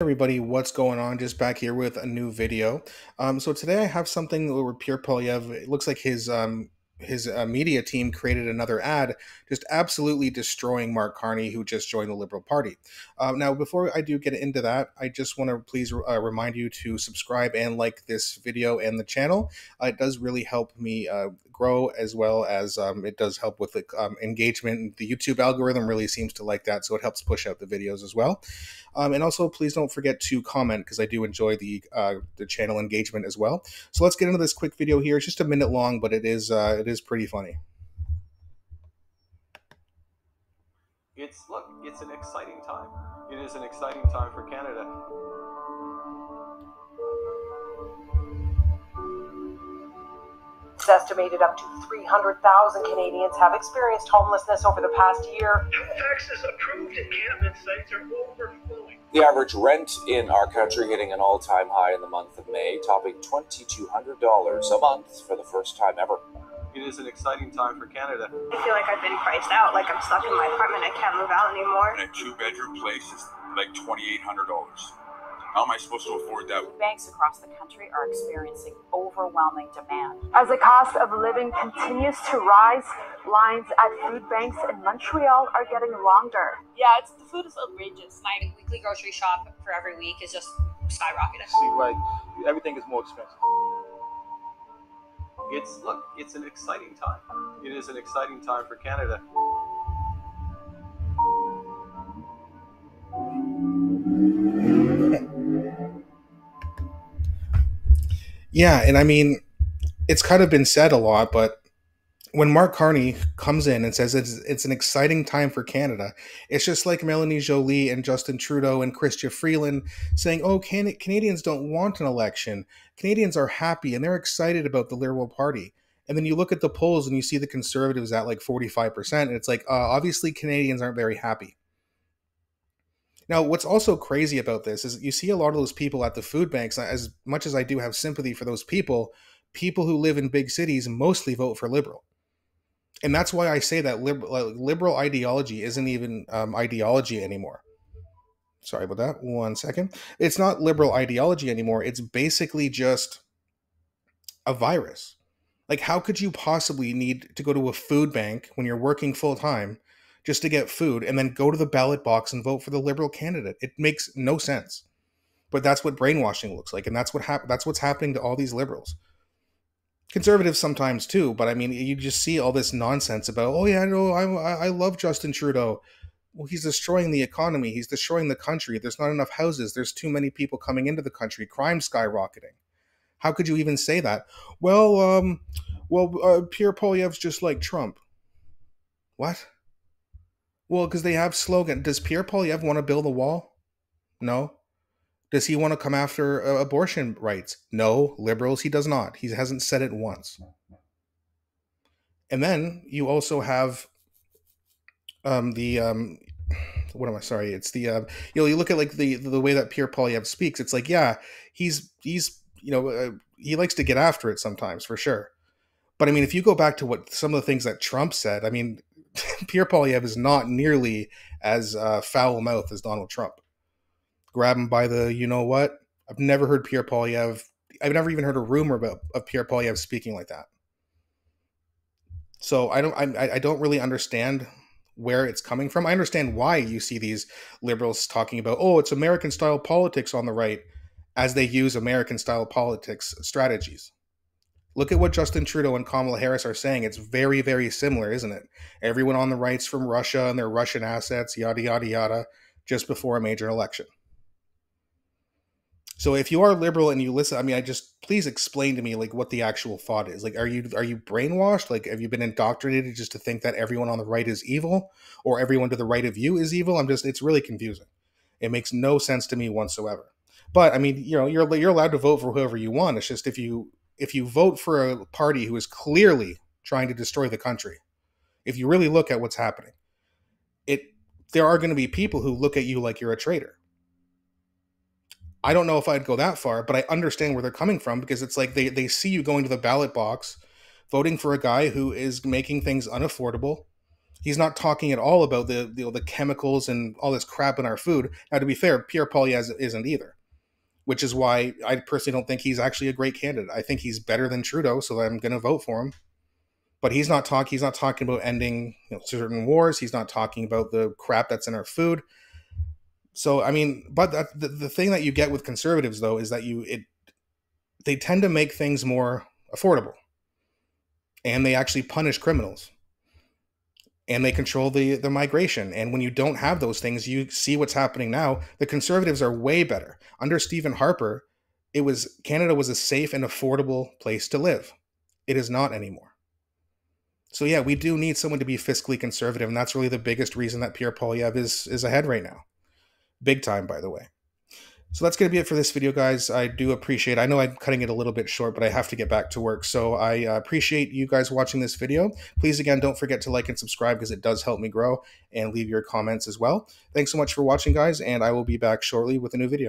everybody what's going on? Just back here with a new video. Um, so today i have something where pierre Poilievre, it looks like his um, his uh, media team created another ad just absolutely destroying mark carney who just joined the liberal party. Uh, now before i do get into that i just want to please uh, remind you to subscribe and like this video and the channel. Uh, it does really help me uh, grow as well as um, it does help with the um, engagement the youtube algorithm really seems to like that so it helps push out the videos as well um, and also please don't forget to comment because i do enjoy the uh, the channel engagement as well so let's get into this quick video here it's just a minute long but it is it is pretty funny. It's look, it's an exciting time. It is an exciting time for Canada. It's estimated up to 300,000 Canadians have experienced homelessness over the past year. Halifax's approved encampment sites are overflowing. The average rent in our country hitting an all time high in the month of May, topping $2,200 a month for the first time ever. It is an exciting time for Canada. I feel like I've been priced out, like I'm stuck in my apartment, I can't move out anymore. And a two bedroom place is like $2,800. How am I supposed to afford that? Banks across the country are experiencing overwhelming demand. As the cost of living continues to rise, lines at food banks in Montreal are getting longer. Yeah, it's the food is outrageous. My weekly grocery shop for every week is just skyrocketing. See, like everything is more expensive. It's look, it's an exciting time. It is an exciting time for Canada. Yeah, and I mean, it's kind of been said a lot, but when Mark Carney comes in and says it's, it's an exciting time for Canada, it's just like Melanie Joly and Justin Trudeau and Chrystia Freeland saying, oh, Can- Canadians don't want an election. Canadians are happy and they're excited about the Liberal Party. And then you look at the polls and you see the Conservatives at like 45%, and it's like, uh, obviously, Canadians aren't very happy. Now, what's also crazy about this is you see a lot of those people at the food banks. As much as I do have sympathy for those people, people who live in big cities mostly vote for liberal. And that's why I say that liberal, liberal ideology isn't even um, ideology anymore. Sorry about that. One second. It's not liberal ideology anymore. It's basically just a virus. Like, how could you possibly need to go to a food bank when you're working full time just to get food and then go to the ballot box and vote for the liberal candidate. It makes no sense. But that's what brainwashing looks like, and that's what hap- that's what's happening to all these liberals. Conservatives sometimes too, but I mean, you just see all this nonsense about, oh yeah, no, I I love Justin Trudeau. Well, he's destroying the economy. He's destroying the country. There's not enough houses. There's too many people coming into the country. Crime skyrocketing. How could you even say that? Well, um, well, uh, Pierre Poilievre's just like Trump. What? Well, because they have slogan. Does Pierre Poilievre want to build a wall? No. Does he want to come after uh, abortion rights? No. Liberals, he does not. He hasn't said it once. And then you also have um, the um, what am I sorry? It's the uh, you know you look at like the the way that Pierre Poilievre speaks. It's like yeah, he's he's you know uh, he likes to get after it sometimes for sure. But I mean, if you go back to what some of the things that Trump said, I mean, Pierre Poilievre is not nearly as uh, foul mouthed as Donald Trump. Grab him by the, you know what? I've never heard Pierre Poilievre. I've never even heard a rumor about of Pierre Poilievre speaking like that. So I don't. I, I don't really understand where it's coming from. I understand why you see these liberals talking about, oh, it's American style politics on the right, as they use American style politics strategies. Look at what Justin Trudeau and Kamala Harris are saying. It's very, very similar, isn't it? Everyone on the right's from Russia and their Russian assets, yada, yada, yada, just before a major election. So if you are liberal and you listen, I mean, I just please explain to me like what the actual thought is. Like, are you are you brainwashed? Like, have you been indoctrinated just to think that everyone on the right is evil, or everyone to the right of you is evil? I'm just, it's really confusing. It makes no sense to me whatsoever. But I mean, you know, you're you're allowed to vote for whoever you want. It's just if you if you vote for a party who is clearly trying to destroy the country, if you really look at what's happening, it there are going to be people who look at you like you're a traitor. I don't know if I'd go that far, but I understand where they're coming from because it's like they, they see you going to the ballot box, voting for a guy who is making things unaffordable, He's not talking at all about the the, the chemicals and all this crap in our food. Now, to be fair, Pierre Poilievre isn't either, which is why I personally don't think he's actually a great candidate. I think he's better than Trudeau, so I'm going to vote for him. But he's not talking. He's not talking about ending you know, certain wars. He's not talking about the crap that's in our food. So I mean, but the the thing that you get with conservatives though is that you it they tend to make things more affordable, and they actually punish criminals and they control the the migration. And when you don't have those things you see what's happening now. The conservatives are way better. Under stephen harper it was canada was a safe and affordable place to live. It is not anymore. So yeah we do need someone to be fiscally conservative and that's really the biggest reason that pierre poilievre is is ahead right now. Big time by the way so that's going to be it for this video, guys. I do appreciate. I know I'm cutting it a little bit short, but I have to get back to work. So I uh, appreciate you guys watching this video. Please, again, don't forget to like and subscribe because it does help me grow, and leave your comments as well. Thanks so much for watching, guys, and I will be back shortly with a new video.